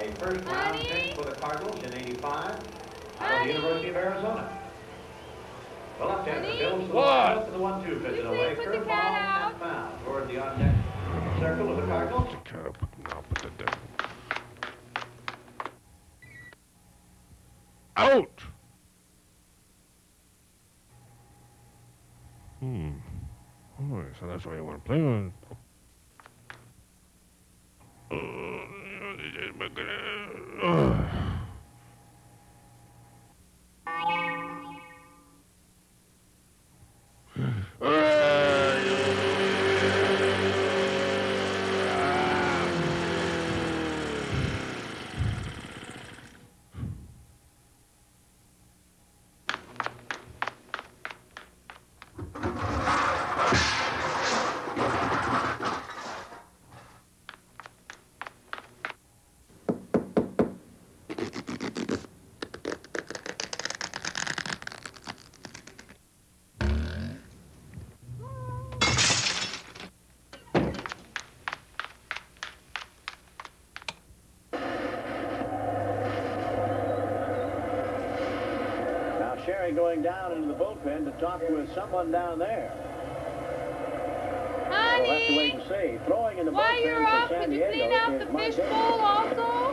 Sherry, first round pick for the Cardinals in 85 out of the University of Arizona. The left-hander Honey? builds to the What? windup to the one-two pitch You and please away. the Curveball cat and foul toward the on-deck circle of the Cardinals. Kind of, no, put that down. Out! Hmm. Oh, so that's why you want to play on. Uh, Now Sherry going down into the bullpen to talk with someone down there. We'll have to wait and see. Throwing in the while bullpen you're for up, San could you clean out the Mike fish Davis. also?